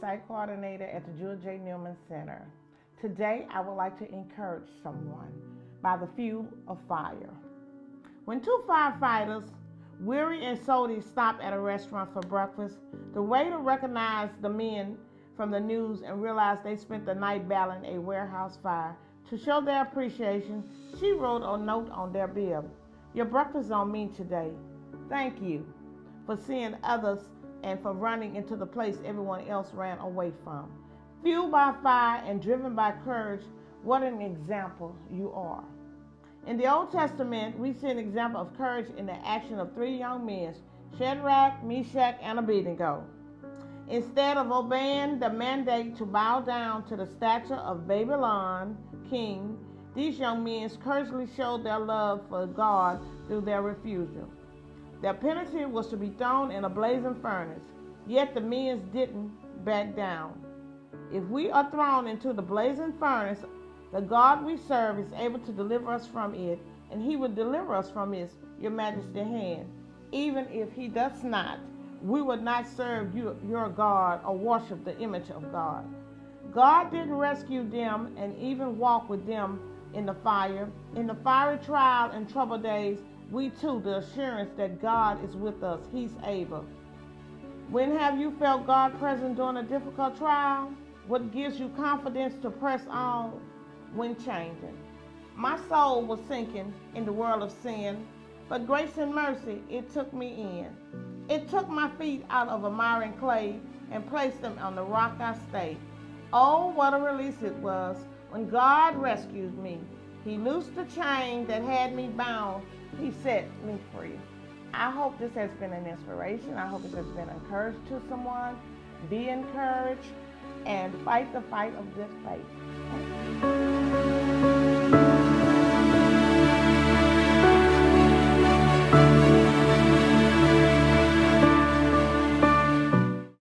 Site Coordinator at the Jewel J. Newman Center. Today, I would like to encourage someone by the fuel of fire. When two firefighters, weary and salty, stop at a restaurant for breakfast, the waiter recognized the men from the news and realized they spent the night battling a warehouse fire. To show their appreciation, she wrote a note on their bill. Your breakfast on me today. Thank you for seeing others and for running into the place everyone else ran away from. Fueled by fire and driven by courage, what an example you are. In the Old Testament, we see an example of courage in the action of three young men, Shadrach, Meshach, and Abednego. Instead of obeying the mandate to bow down to the statue of Babylon king, these young men courageously showed their love for God through their refusal. Their penalty was to be thrown in a blazing furnace, yet the men didn't back down. If we are thrown into the blazing furnace, the God we serve is able to deliver us from it, and he will deliver us from his, your majesty's hand. Even if he does not, we would not serve you, your God or worship the image of God. God didn't rescue them and even walk with them in the fire. In the fiery trial and trouble days, we too, the assurance that God is with us, He's able. When have you felt God present during a difficult trial? What gives you confidence to press on when changing? My soul was sinking in the world of sin, but grace and mercy, it took me in. It took my feet out of a miry clay and placed them on the rock I stayed. Oh, what a release it was when God rescued me. He loosed the chain that had me bound he set me free. I hope this has been an inspiration. I hope it has been encouraged to someone. Be encouraged and fight the fight of good faith.